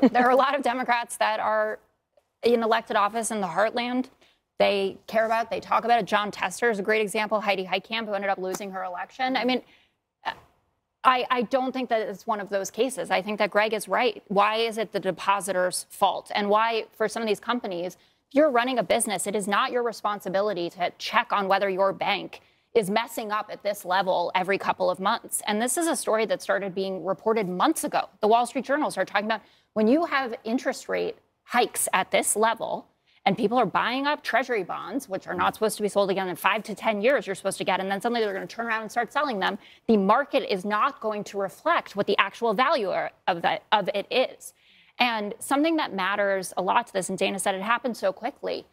there are a lot of Democrats that are in elected office in the heartland. They care about, they talk about it. Jon Tester is a great example. Heidi Heitkamp, who ended up losing her election. I mean, I, I, don't think that it's one of those cases. I think that Greg is right. Why is it the depositor's fault? And why, for some of these companies, if you're running a business, it is not your responsibility to check on whether your bank is messing up at this level every couple of months. And this is a story that started being reported months ago. The Wall Street Journal started talking about when you have interest rate hikes at this level, and people are buying up treasury bonds, which are not supposed to be sold again in five to 10 years, you're supposed to get, and then suddenly they're going to turn around and start selling them. The market is not going to reflect what the actual value of, that, of it is. And something that matters a lot to this, and Dana said it happened so quickly.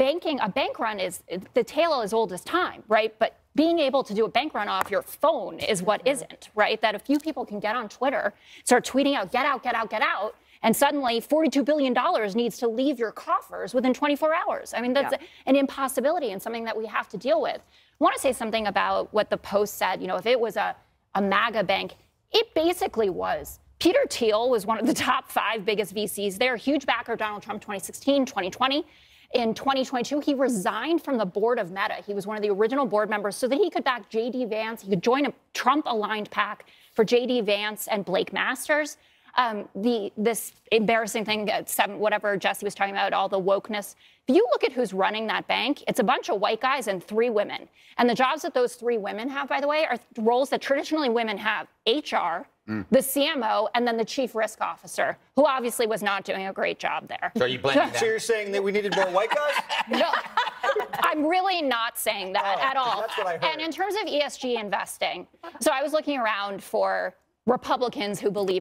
Banking, a bank run is the tale as old as time, right? But being able to do a bank run off your phone is what isn't, right? That a few people can get on Twitter, start tweeting out, get out, get out, get out, and suddenly $42 billion needs to leave your coffers within 24 hours. I mean, that's yeah. an impossibility and something that we have to deal with. I want to say something about what the Post said. You know, if it was a, a MAGA bank, it basically was. Peter Thiel was one of the top five biggest VCs there, huge backer of Donald Trump 2016, 2020. In 2022, he resigned from the board of Meta. He was one of the original board members so that he could back J.D. Vance. He could join a Trump aligned PAC for J.D. Vance and Blake Masters um, the this embarrassing thing seven, whatever Jesse was talking about, all the wokeness. If you look at who's running that bank, it's a bunch of white guys and three women. And the jobs that those three women have, by the way, are roles that traditionally women have: HR, mm. the CMO, and then the chief risk officer, who obviously was not doing a great job there. So are you blaming So you're saying that we needed more white guys? no. I'm really not saying that oh, at all. That's what I heard. And in terms of ESG investing, so I was looking around for Republicans who believe